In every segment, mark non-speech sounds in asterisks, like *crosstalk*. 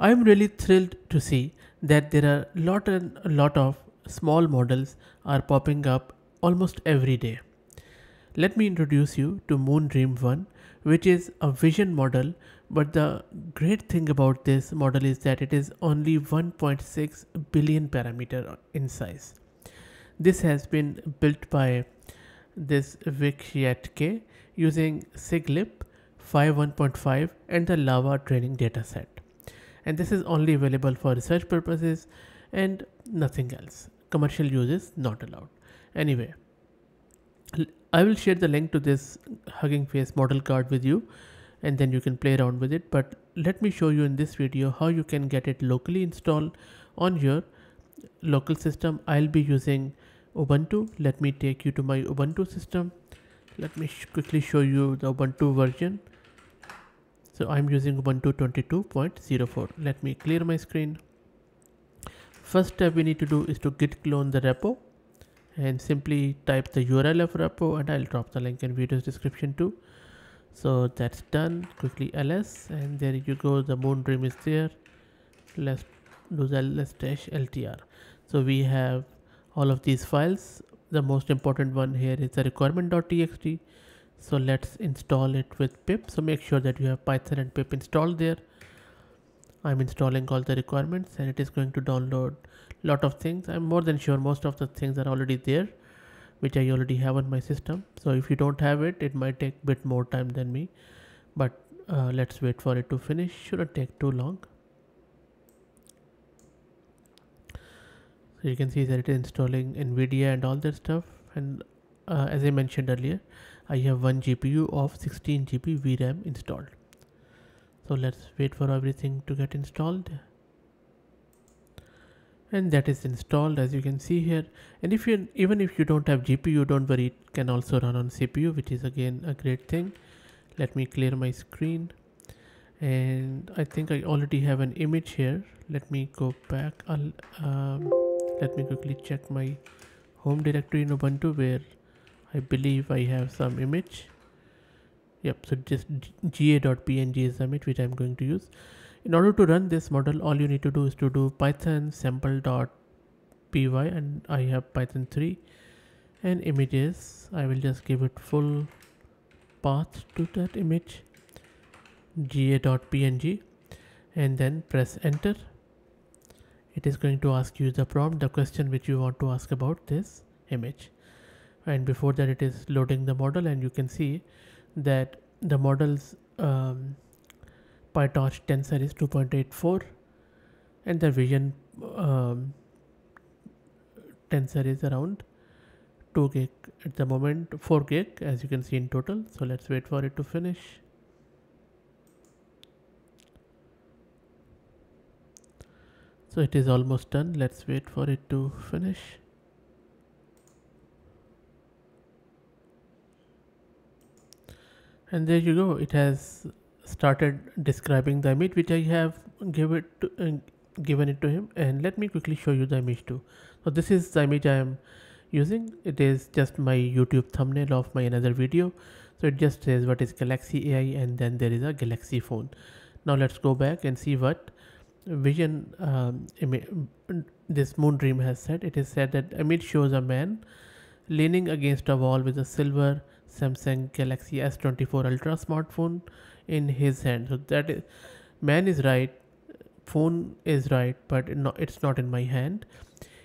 I'm really thrilled to see that there are a lot and a lot of small models are popping up almost every day. Let me introduce you to Moondream 1 which is a vision model but the great thing about this model is that it is only 1.6 billion parameter in size. This has been built by this Vic using SigLIP Phi-1.5 and the LLaVA training dataset. And this is only available for research purposes and nothing else. Commercial use is not allowed. Anyway, I will share the link to this Hugging Face model card with you and then you can play around with it. But let me show you in this video how you can get it locally installed on your local system. I'll be using Ubuntu. Let me take you to my Ubuntu system. Let me sh quickly show you the Ubuntu version. So I'm using Ubuntu 22.04. Let me clear my screen. First step we need to do is to git clone the repo and simply type the URL of repo and I'll drop the link in video's description too. So that's done quickly ls and there you go the Moondream is there. Let's do the ls dash ltr. So we have all of these files. The most important one here is the requirement.txt. So let's install it with pip. So make sure that you have python and pip installed there. I'm installing all the requirements and it is going to download a lot of things. I'm more than sure most of the things are already there which i already have on my system. So if you don't have it it might take a bit more time than me. But uh, let's wait for it to finish. Shouldn't take too long. So you can see that it is installing nvidia and all that stuff. And uh, as i mentioned earlier i have one gpu of 16 gb vram installed. So let's wait for everything to get installed. And that is installed as you can see here. And if you even if you don't have GPU don't worry it can also run on CPU which is again a great thing. Let me clear my screen. And I think I already have an image here. Let me go back. Um, let me quickly check my home directory in Ubuntu where I believe I have some image. Yep so just ga.png is the image which I'm going to use. In order to run this model all you need to do is to do python sample.py and I have python 3 and images I will just give it full path to that image. ga.png and then press enter. It is going to ask you the prompt the question which you want to ask about this image and before that it is loading the model and you can see that the models um, PyTorch tensor is 2.84 and the vision um, tensor is around 2 gig at the moment 4 gig as you can see in total. So let's wait for it to finish. So it is almost done. Let's wait for it to finish and there you go it has started describing the image which I have give it to, uh, given it to him and let me quickly show you the image too. So this is the image I am using. It is just my YouTube thumbnail of my another video. So it just says what is Galaxy AI and then there is a Galaxy phone. Now let's go back and see what vision um, this Moondream has said. It is said that image shows a man leaning against a wall with a silver Samsung Galaxy S24 Ultra smartphone in his hand. So that is, man is right, phone is right, but it's not in my hand.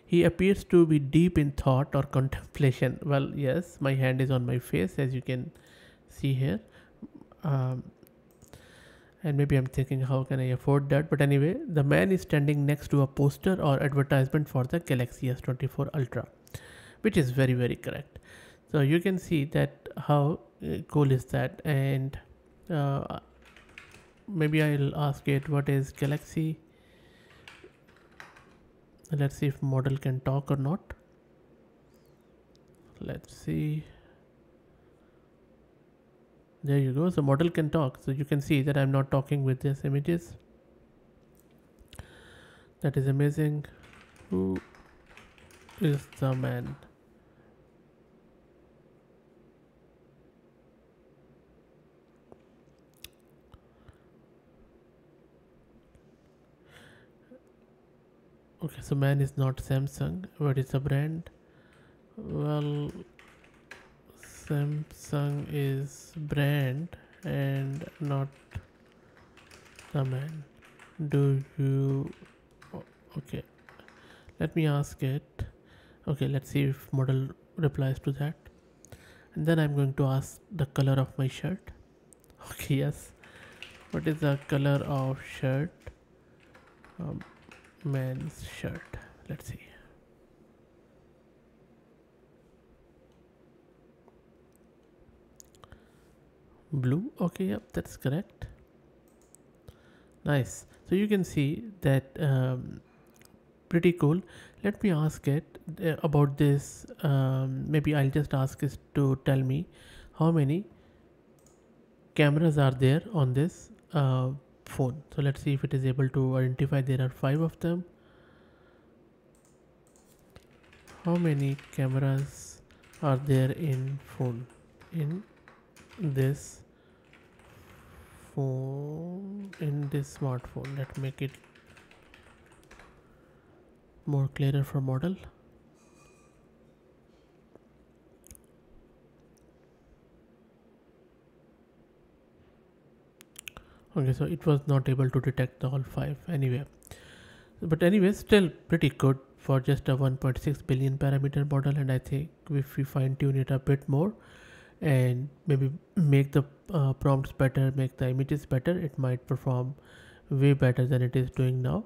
He appears to be deep in thought or contemplation. Well, yes, my hand is on my face, as you can see here. Um, and maybe I'm thinking, how can I afford that? But anyway, the man is standing next to a poster or advertisement for the Galaxy S24 Ultra, which is very, very correct. So you can see that how uh, cool is that? And uh, maybe I'll ask it what is galaxy? Let's see if model can talk or not. Let's see. There you go so model can talk. So you can see that I'm not talking with these images. That is amazing. Who is the man okay so man is not samsung what is the brand. Well samsung is brand and not the man. Do you okay. Let me ask it. Okay let's see if model replies to that. And then i'm going to ask the color of my shirt. *laughs* Okay yes. What is the color of shirt? Um, men's shirt. Let's see. Blue? Okay yep that's correct. Nice. So you can see that um, pretty cool. Let me ask it uh, about this um, maybe I'll just ask it to tell me how many cameras are there on this uh, phone. So let's see if it is able to identify there are five of them. How many cameras are there in phone? In this phone in this smartphone. Let's make it more clearer for model okay so it was not able to detect all five anyway. But anyway still pretty good for just a 1.6 billion parameter model and i think if we fine tune it a bit more and maybe make the uh, prompts better make the images better it might perform way better than it is doing now.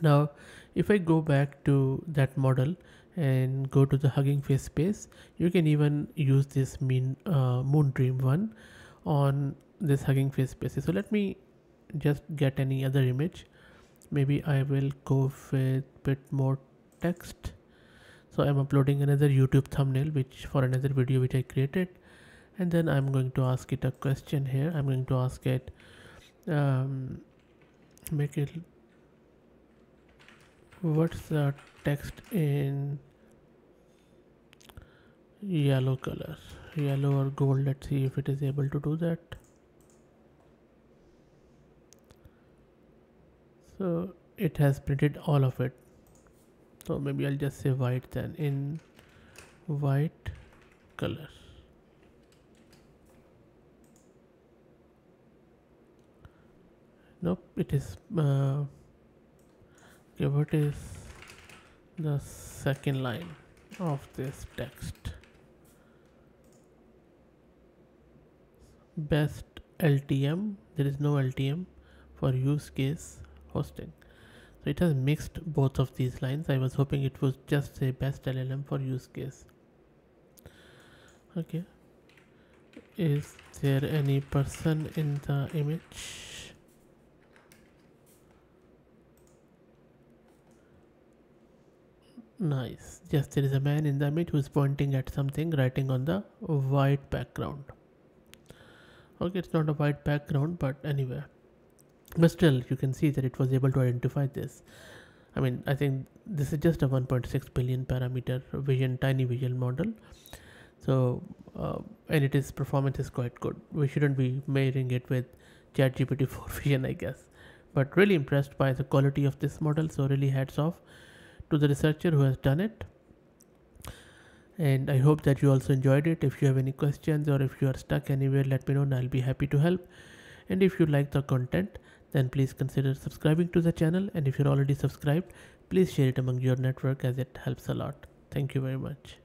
Now if i go back to that model and go to the hugging face space you can even use this mean uh, Moondream one on this hugging face spaces so let me just get any other image. Maybe i will go with bit more text. So i'm uploading another youtube thumbnail which for another video which i created. And then i'm going to ask it a question here. I'm going to ask it um, make it what's the text in yellow color? Yellow or gold? Let's see if it is able to do that so it has printed all of it. So maybe I'll just say white then in white color. Nope it is uh, okay what is the second line of this text? Best LTM there is no LTM for use case hosting. So it has mixed both of these lines. I was hoping it was just a best llm for use case. Okay. Is there any person in the image? Nice. Yes there is a man in the image who is pointing at something writing on the white background. Okay it's not a white background but anyway but still you can see that it was able to identify this. I mean i think this is just a 1.6 billion parameter vision tiny vision model. So uh, and it is performance is quite good. We shouldn't be measuring it with ChatGPT 4 *laughs* vision i guess. But really impressed by the quality of this model so really hats off to the researcher who has done it. And i hope that you also enjoyed it. If you have any questions or if you are stuck anywhere let me know and i'll be happy to help. And if you like the content then please consider subscribing to the channel. And if you're already subscribed please share it among your network as it helps a lot. Thank you very much